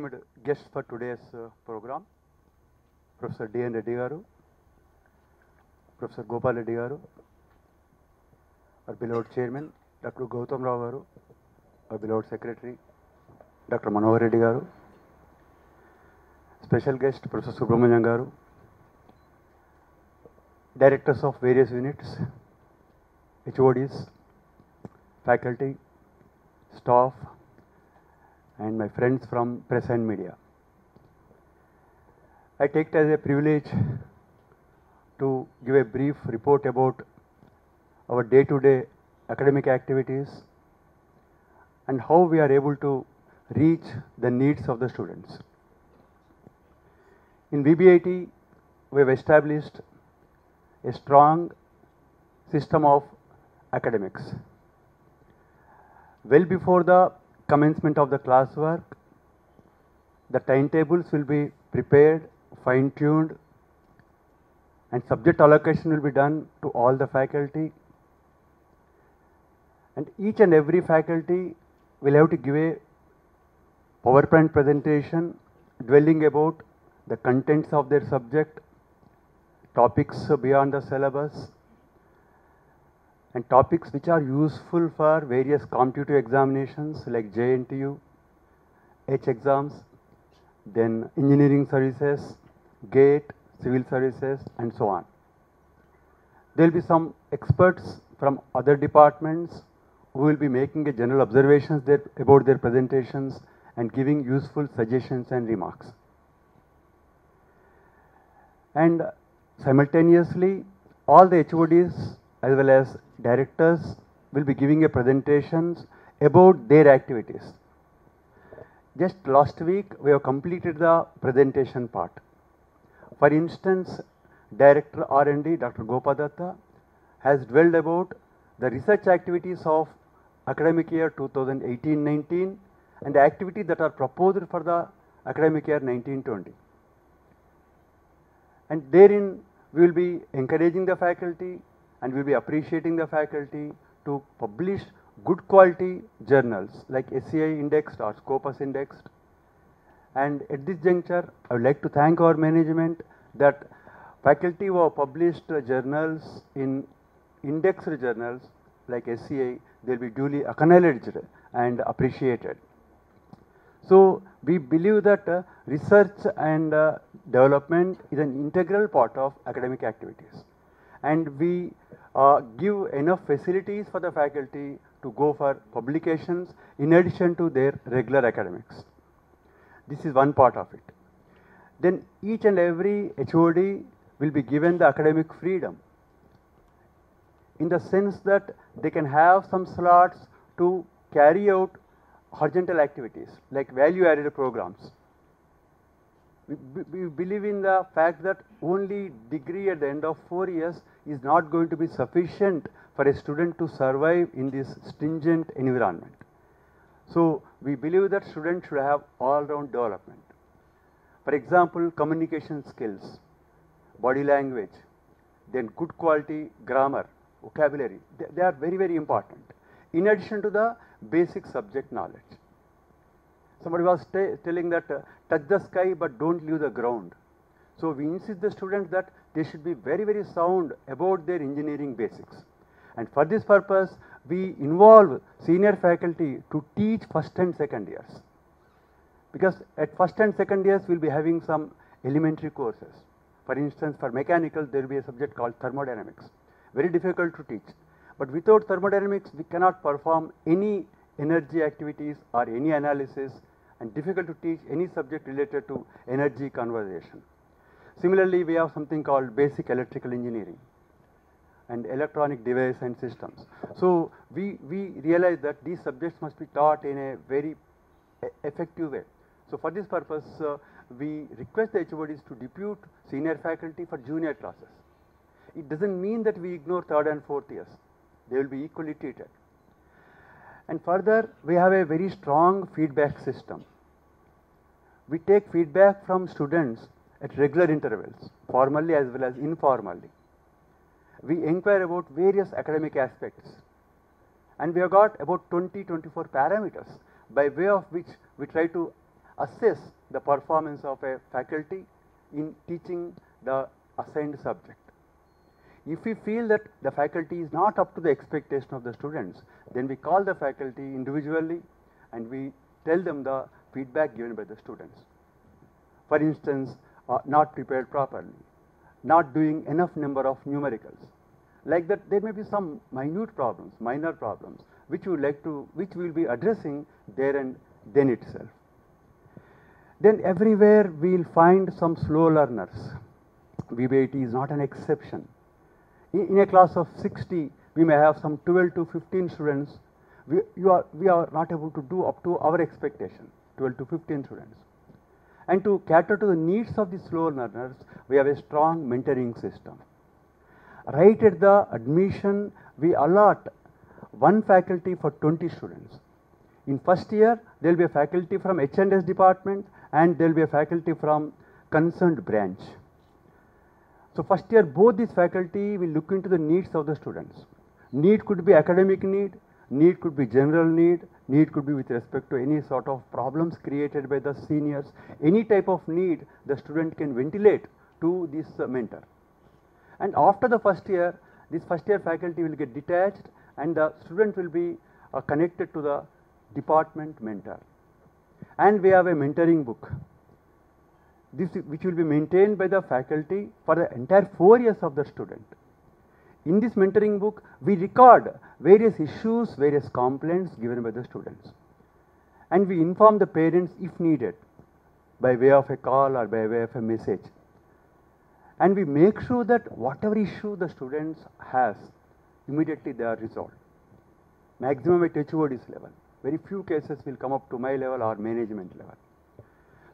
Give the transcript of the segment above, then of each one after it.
esteemed guests for today's uh, program, Professor D.N. Reddy garu, Professor Gopal Reddy garu, our beloved chairman, Dr. Gautam Rao garu, our beloved secretary, Dr. Manohar Reddy garu, special guest, Professor Subramanian garu, directors of various units, HODs, faculty, staff, and my friends from press and media. I take it as a privilege to give a brief report about our day to day academic activities and how we are able to reach the needs of the students. In VBIT, we have established a strong system of academics. Well before the commencement of the classwork, the timetables will be prepared, fine tuned, and subject allocation will be done to all the faculty. And each and every faculty will have to give a PowerPoint presentation dwelling about the contents of their subject, topics beyond the syllabus, and topics which are useful for various competitive examinations like JNTU, H exams, then engineering services, GATE, civil services, and so on. There will be some experts from other departments who will be making a general observations about their presentations and giving useful suggestions and remarks. And simultaneously, all the HODs as well as directors will be giving a presentations about their activities. Just last week, we have completed the presentation part. For instance, Director R&D, Dr. Gopadatta, has dwelled about the research activities of academic year 2018-19 and the activities that are proposed for the academic year 1920. And therein, we will be encouraging the faculty and we will be appreciating the faculty to publish good quality journals like SCI indexed or Scopus indexed. And at this juncture, I would like to thank our management that faculty who have published journals in indexed journals like SCI, they will be duly acknowledged and appreciated. So we believe that uh, research and uh, development is an integral part of academic activities. And we uh, give enough facilities for the faculty to go for publications in addition to their regular academics. This is one part of it. Then each and every HOD will be given the academic freedom in the sense that they can have some slots to carry out horizontal activities like value added programs. We, we believe in the fact that only degree at the end of four years is not going to be sufficient for a student to survive in this stringent environment. So we believe that students should have all-round development. For example, communication skills, body language, then good quality grammar, vocabulary, they, they are very, very important. In addition to the basic subject knowledge. Somebody was telling that uh, touch the sky but don't leave the ground. So we insist the students that they should be very, very sound about their engineering basics. And for this purpose, we involve senior faculty to teach first and second years. Because at first and second years, we'll be having some elementary courses. For instance, for mechanical, there will be a subject called thermodynamics. Very difficult to teach. But without thermodynamics, we cannot perform any energy activities or any analysis and difficult to teach any subject related to energy conservation. Similarly, we have something called basic electrical engineering and electronic device and systems. So we, we realize that these subjects must be taught in a very effective way. So for this purpose, uh, we request the HODs to depute senior faculty for junior classes. It doesn't mean that we ignore third and fourth years. They will be equally treated. And further, we have a very strong feedback system. We take feedback from students at regular intervals, formally as well as informally. We inquire about various academic aspects. And we have got about 20, 24 parameters by way of which we try to assess the performance of a faculty in teaching the assigned subject. If we feel that the faculty is not up to the expectation of the students, then we call the faculty individually and we tell them the feedback given by the students. For instance, uh, not prepared properly, not doing enough number of numericals. Like that, there may be some minute problems, minor problems, which we like to, which we will be addressing there and then itself. Then everywhere we will find some slow learners. VBIT is not an exception. In, in, a class of 60, we may have some 12 to 15 students. We, you are, we are not able to do up to our expectation, 12 to 15 students. And to cater to the needs of the slow learners, we have a strong mentoring system. Right at the admission, we allot one faculty for 20 students. In first year, there will be a faculty from H&S department and there will be a faculty from concerned branch. So first year, both these faculty will look into the needs of the students. Need could be academic need, need could be general need, need could be with respect to any sort of problems created by the seniors. Any type of need the student can ventilate to this uh, mentor. And after the first year, this first year faculty will get detached and the student will be uh, connected to the department mentor. And we have a mentoring book this which will be maintained by the faculty for the entire four years of the student. In this mentoring book, we record various issues, various complaints given by the students. And we inform the parents if needed by way of a call or by way of a message. And we make sure that whatever issue the students has, immediately they are resolved. Maximum at HOD's level. Very few cases will come up to my level or management level.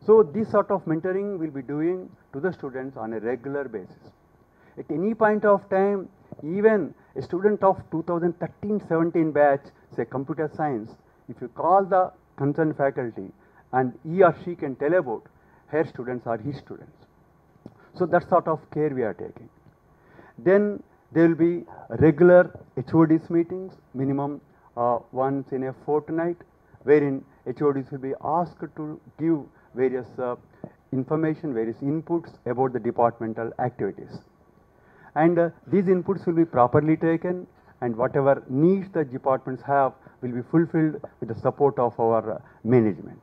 So this sort of mentoring we'll be doing to the students on a regular basis. At any point of time, even a student of 2013-17 batch, say computer science, if you call the concerned faculty and he or she can tell about her students or his students. So that sort of care we are taking. Then there will be regular HODs meetings, minimum uh, once in a fortnight, wherein HODs will be asked to give various uh, information, various inputs about the departmental activities. And uh, these inputs will be properly taken and whatever needs the departments have will be fulfilled with the support of our uh, management.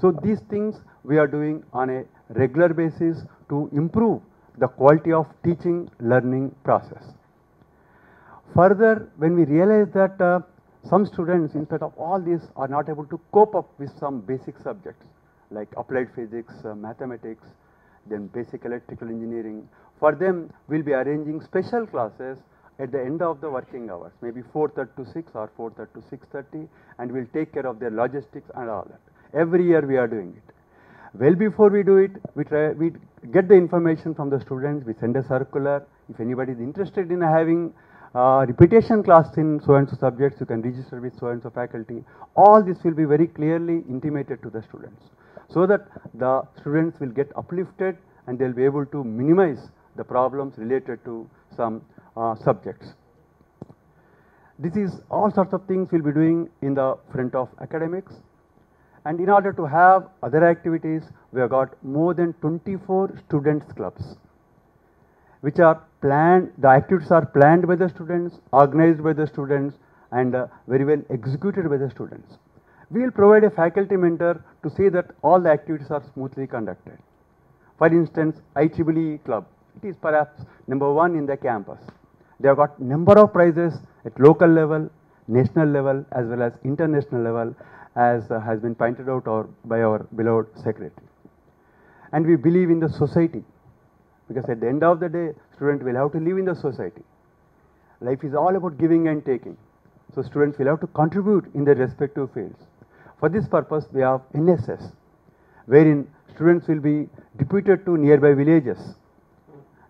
So these things we are doing on a regular basis to improve the quality of teaching learning process. Further, when we realize that uh, some students, instead of all this, are not able to cope up with some basic subjects, like applied physics, uh, mathematics, then basic electrical engineering. For them, we'll be arranging special classes at the end of the working hours, maybe 4.30 to 6 or 4.30 to 6.30, and we'll take care of their logistics and all that. Every year we are doing it. Well before we do it, we try, we get the information from the students, we send a circular. If anybody is interested in having uh, repetition class in so and so subjects, you can register with so and so faculty. All this will be very clearly intimated to the students so that the students will get uplifted and they'll be able to minimize the problems related to some uh, subjects. This is all sorts of things we'll be doing in the front of academics. And in order to have other activities, we have got more than 24 students clubs, which are planned, the activities are planned by the students, organized by the students, and uh, very well executed by the students we will provide a faculty mentor to see that all the activities are smoothly conducted. For instance, IEEE club, it is perhaps number one in the campus. They have got number of prizes at local level, national level, as well as international level, as uh, has been pointed out or by our beloved secretary. And we believe in the society, because at the end of the day, student will have to live in the society. Life is all about giving and taking. So students will have to contribute in their respective fields. For this purpose, we have NSS, wherein students will be deputed to nearby villages.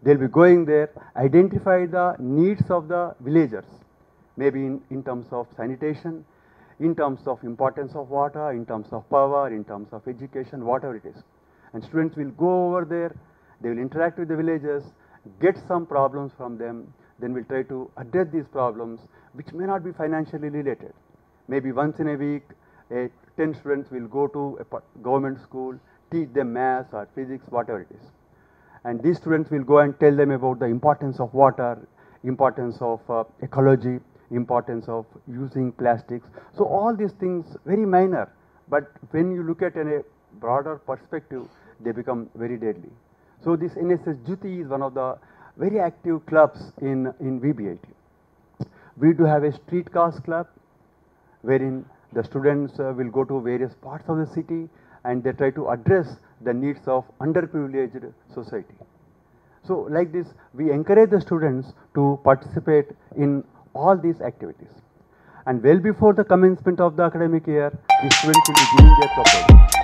They'll be going there, identify the needs of the villagers, maybe in, in terms of sanitation, in terms of importance of water, in terms of power, in terms of education, whatever it is. And students will go over there, they will interact with the villagers, get some problems from them, then we'll try to address these problems, which may not be financially related. Maybe once in a week, a 10 students will go to a government school, teach them maths or physics, whatever it is. And these students will go and tell them about the importance of water, importance of uh, ecology, importance of using plastics. So all these things very minor, but when you look at in a broader perspective, they become very deadly. So this NSS Dhyuthi is one of the very active clubs in, in VBIT. We do have a Street Cause club wherein the students uh, will go to various parts of the city and they try to address the needs of underprivileged society. So like this, we encourage the students to participate in all these activities. And well before the commencement of the academic year, the students will be giving their proposals.